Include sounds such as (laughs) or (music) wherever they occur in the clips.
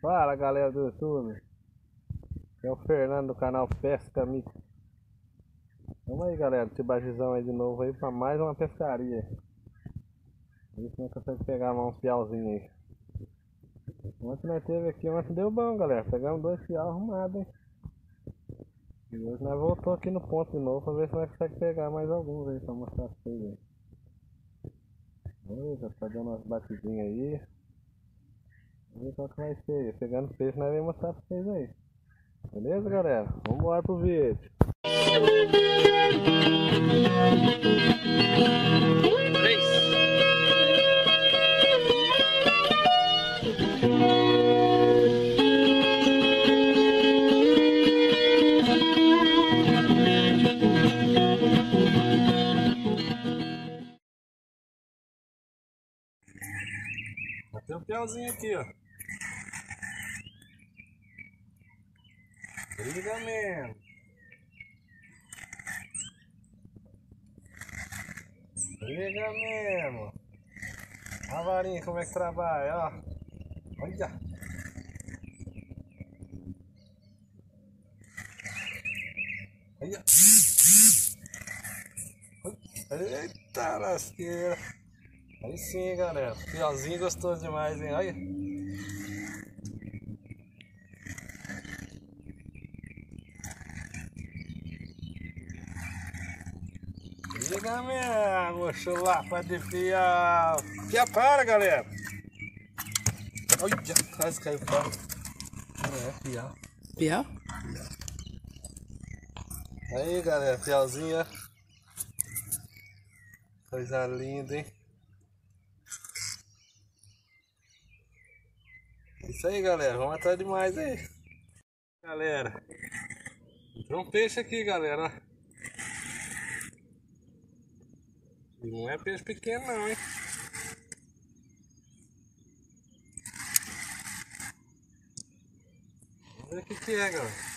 Fala galera do YouTube. É o Fernando do canal Pesca Mix. Vamos aí galera, Tibagizão aí de novo aí pra mais uma pescaria. Ver se nós pegar uns piauzinhos aí. Ontem nós teve aqui, ontem deu bom galera. Pegamos dois piau arrumados, hein? E hoje nós voltou aqui no ponto de novo pra ver se nós conseguimos pegar mais alguns aí pra mostrar pra vocês aí. Já tá dando umas batidinhas aí. Ver qual que vai ser. Pegando peixe nós vamos mostrar pra vocês aí. Beleza galera? Vamos embora pro vídeo. Tem um piauzinho aqui, ó. Liga mesmo. Liga mesmo. A varinha como é que trabalha, ó. Olha. Olha. Eita lasqueira. Aí sim, galera. Piauzinho gostoso demais, hein? Olha. Liga mesmo, chulapa de piau. Pia para, galera. Olha, quase caiu fora. É, piau. Piau? Aí, galera, piauzinho, ó. Coisa linda, hein? Isso aí, galera. Vamos atrás de mais aí. Galera. Entrou um peixe aqui, galera. ó. E não é peixe pequeno não, hein? Vamos ver o que que é, galera.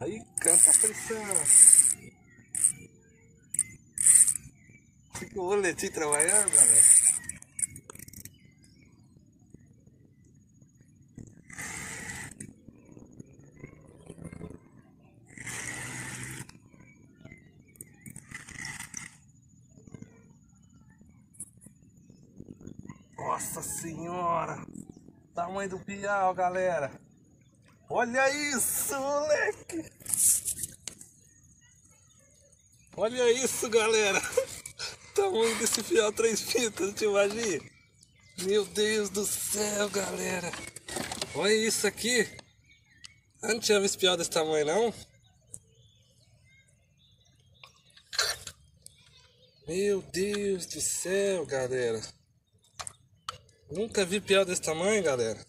Aí, canta a pressão. O boletim trabalhando, galera. Nossa senhora! Tamanho do piau, galera! Olha isso, moleque! Olha isso, galera! (laughs) Tamanho desse fiel três fitas, te imagina? Meu Deus do céu, galera! Olha isso aqui! Eu não tinha visto piau desse tamanho, não? Meu Deus do céu, galera! Nunca vi piau desse tamanho, galera!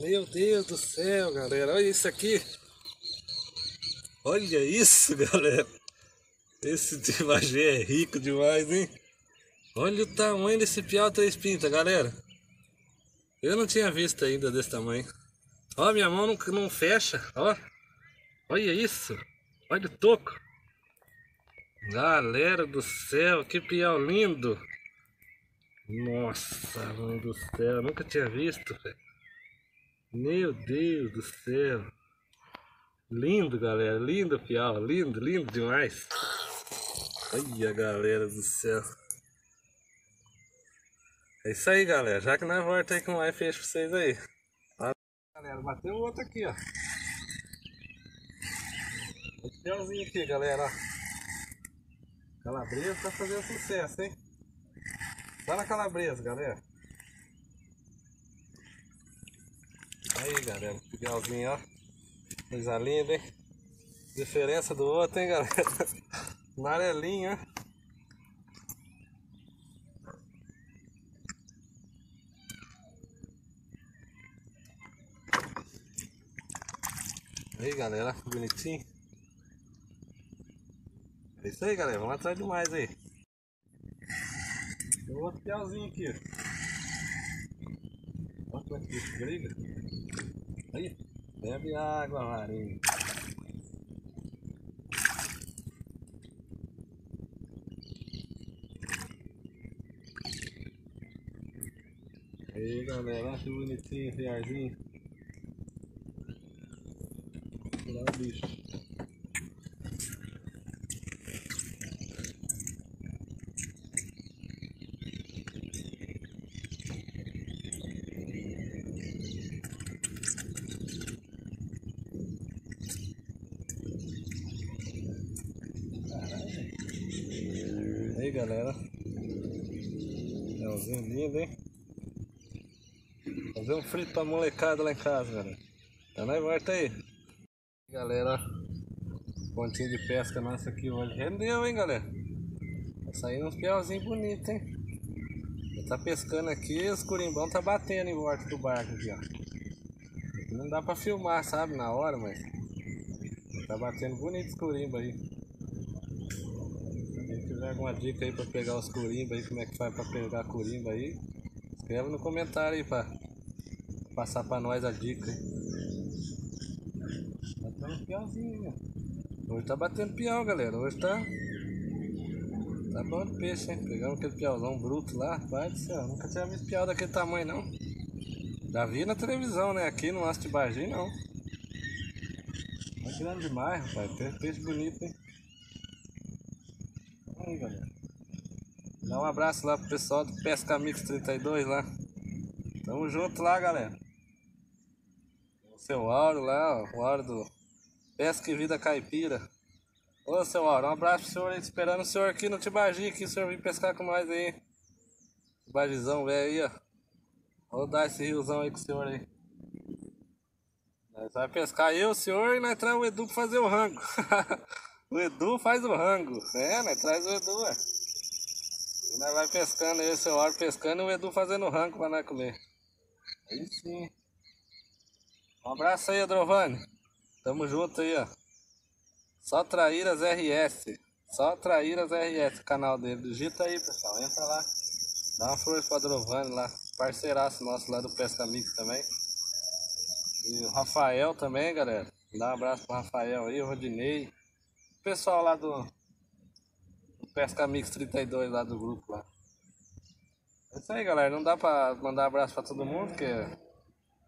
Meu Deus do céu, galera. Olha isso aqui. Olha isso, galera. Esse (laughs) Tivagé é rico demais, hein? Olha o tamanho desse piau três pintas, galera. Eu não tinha visto ainda desse tamanho. Ó, minha mão não, não fecha, ó. Olha isso. Olha o toco. Galera do céu, que piau lindo. Nossa, mãe do céu, nunca tinha visto, velho. Meu Deus do céu. Lindo, galera. Lindo, piau. Lindo, lindo demais. Olha, galera do céu. É isso aí, galera. Já que nós volta aí com mais peixe pra vocês aí. Tá? Galera, bateu outro aqui, ó. Esse piauzinho aqui, galera. Calabresa tá fazendo sucesso, hein? Só na calabresa, galera. Aí galera, piauzinho ó, coisa linda hein, diferença do outro hein galera, (laughs) amarelinho. Aí galera, que bonitinho. É isso aí galera, vamos atrás de mais aí. Tem outro piauzinho aqui. bicho briga. Aí, bebe água, Marinho. Aí galera, olha que bonitinho esse arzinho. Tirar o bicho. Aí galera, Leozinho lindo, hein? Fazer um frito pra molecada lá em casa, galera. Tá na volta aí. Galera, pontinho de pesca nossa aqui hoje rendeu, hein, galera. Tá saindo uns piauzinhos bonitos, hein. Já tá pescando aqui, os curimbão tá batendo em volta do barco aqui, ó. Aqui não dá pra filmar, sabe, na hora, mas... Tá batendo bonito os curimbos aí. Se alguém tiver alguma dica aí pra pegar os curimbos aí, como é que faz pra pegar curimba aí, escreve no comentário aí pra passar pra nós a dica. hein? Batendo piauzinho, né? Hoje tá batendo piau, galera. Hoje tá. Tá bom de peixe, hein? Pegamos aquele piauzão bruto lá. Pai do céu, nunca tinha visto piau daquele tamanho, não. Já vi na televisão, né? Aqui no Aço de Bagim, não. É grande demais, rapaz. Peixe, peixe bonito, hein? Aí, galera. Dá um abraço lá pro pessoal do Pesca Mix 32 lá. Tamo junto lá, galera. Seu Auro lá, ó, o Auro do Pesca e Vida Caipira. Ô, seu Auro, um abraço pro senhor aí, esperando o senhor aqui no Tibagi, que o senhor vir pescar com nós aí. Tibagizão, velho aí, ó. Vou dar esse riozão aí com o senhor aí. Nós vai pescar eu, o senhor, e nós traz o Edu pra fazer o rango. (laughs) o Edu faz o rango. É, nós traz o Edu, ué. E nós vai pescando aí, o seu Auro pescando e o Edu fazendo o rango pra nós comer. Aí sim. Um abraço aí, Adrovani. Tamo junto aí, ó. Só Traíras RS. Só Traíras RS, o canal dele. Digita aí, pessoal. Entra lá. Dá uma flor pro Adrovani lá. Parceiraço nosso lá do Pesca Mix também. E o Rafael também, galera. Dá um abraço pro Rafael aí, o Rodinei. O pessoal lá do, do Pesca Mix 32 lá do grupo lá. É isso aí, galera. Não dá pra mandar abraço pra todo mundo, porque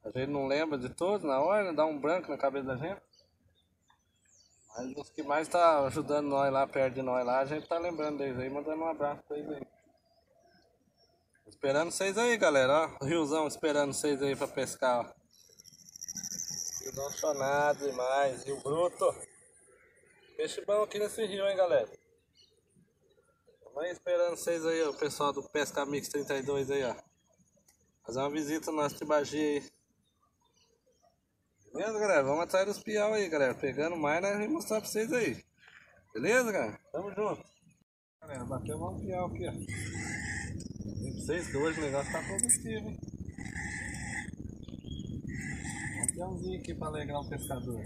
a gente não lembra de todos na hora, dá um branco na cabeça da gente. Mas os que mais tá ajudando nós lá, perto de nós lá, a gente tá lembrando deles aí, mandando um abraço pra eles aí. Esperando vocês aí, galera, ó. O riozão esperando vocês aí pra pescar, ó. Riozão chonado demais, rio bruto. Peixe bom aqui nesse rio, hein, galera. Tamo aí esperando vocês aí, ó, o pessoal do Pesca Mix 32 aí, ó. Fazer uma visita no nosso Tibagi aí. Beleza, galera? Vamos atrás dos piau aí, galera. Pegando mais, nós vamos mostrar pra vocês aí. Beleza, galera? Tamo junto. Galera, bateu um piau aqui, ó. Dizer pra vocês que hoje o negócio tá produtivo, hein? Um piauzinho aqui pra alegrar o pescador.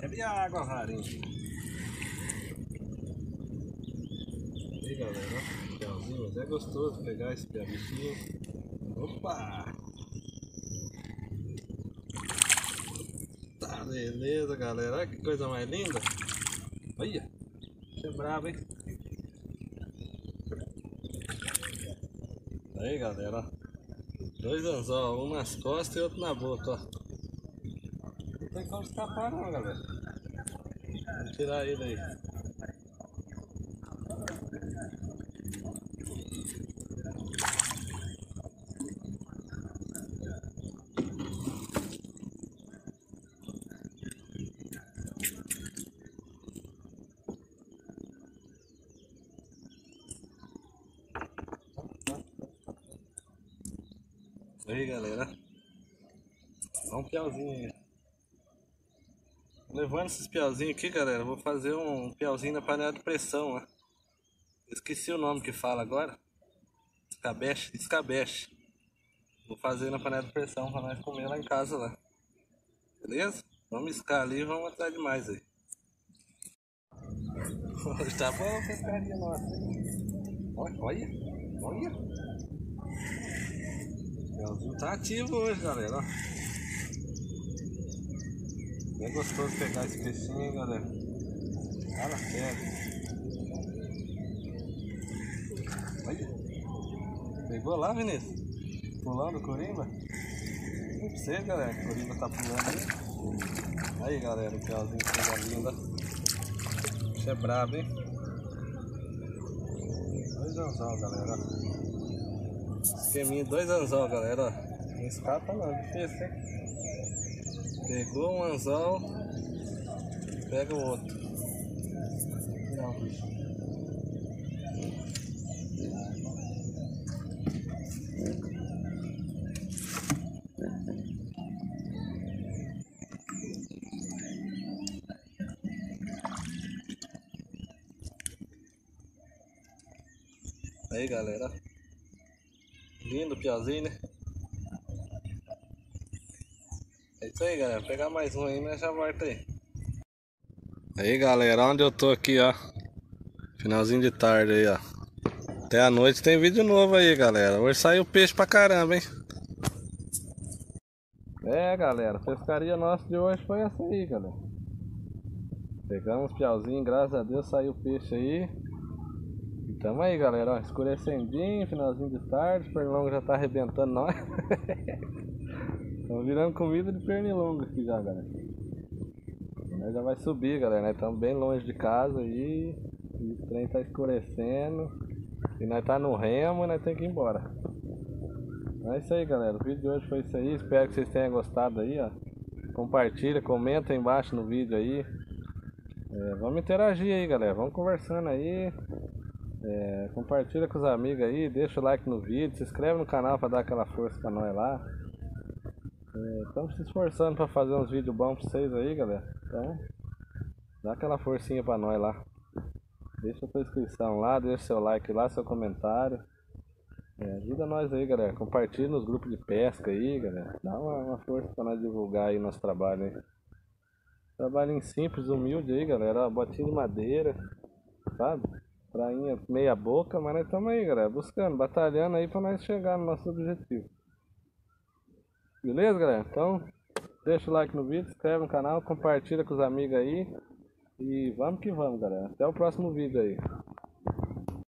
Bebe água, rarinho. Aí, galera. Piauzinho, mas é gostoso pegar esse piabichinho. Opa! Tá, beleza, galera. Olha que coisa mais linda. Olha, você é brabo, hein? Aí, galera. Dois anzol, um nas costas e outro na boca, ó. Não tem como escapar não, galera. Vamos tirar ele aí. Aí galera, Olha um piauzinho aí. Levando esses piauzinhos aqui, galera, vou fazer um piauzinho na panela de pressão, ó. Esqueci o nome que fala agora. Escabeche, escabeche. Vou fazer na panela de pressão pra nós comer lá em casa lá. Beleza? Vamos escar ali e vamos atrás de mais aí. Hoje (laughs) tá bom pescaria nossa. Olha, olha. Olha. O tá ativo hoje, galera. É gostoso pegar esse peixinho, hein, galera. Fala sério. Olha. Pegou lá, Vinícius? Pulando o corimba? Não sei, galera. O corimba tá pulando aí. Aí, galera, o piauzinho coisa linda. Isso é brabo, hein? Dois anzol, galera. Esqueminha, dois anzol, galera. Não escapa não, difícil, hein? Pegou um anzol, pega o outro. Não, bicho. Aí galera, lindo o piazinho, né? É isso aí galera, Vou pegar mais um aí, mas já volta aí. Aí galera, onde eu tô aqui ó, finalzinho de tarde aí ó. Até a noite tem vídeo novo aí galera, hoje saiu peixe pra caramba hein. É galera, a pescaria nossa de hoje foi essa aí galera. Pegamos piauzinho, graças a Deus saiu peixe aí. Tamo aí, galera, ó, escurecendinho, finalzinho de tarde, pernilongo já tá arrebentando nós. (laughs) Estamos virando comida de pernilongo aqui já, galera. Nós já vai subir, galera, nós estamos bem longe de casa aí, e o trem tá escurecendo, e nós tá no remo e nós temos que ir embora. Então é isso aí, galera, o vídeo de hoje foi isso aí, espero que vocês tenham gostado aí, ó. Compartilha, comenta aí embaixo no vídeo aí. É, vamos interagir aí, galera, vamos conversando aí. É, compartilha com os amigos aí, deixa o like no vídeo, se inscreve no canal para dar aquela força pra nós lá. Estamos é, se esforçando para fazer uns vídeos bons pra vocês aí, galera. Então, dá aquela forcinha pra nós lá. Deixa a sua inscrição lá, deixa seu like lá, seu comentário. É, ajuda nós aí, galera. Compartilha nos grupos de pesca aí, galera. Dá uma, uma força para nós divulgar aí nosso trabalho aí. Trabalho simples, humilde aí, galera. Botinha de madeira, sabe? Prainha meia boca, mas nós estamos aí, galera, buscando, batalhando aí para nós chegar no nosso objetivo. Beleza, galera? Então, deixa o like no vídeo, inscreve no canal, compartilha com os amigos aí. E vamos que vamos, galera. Até o próximo vídeo aí.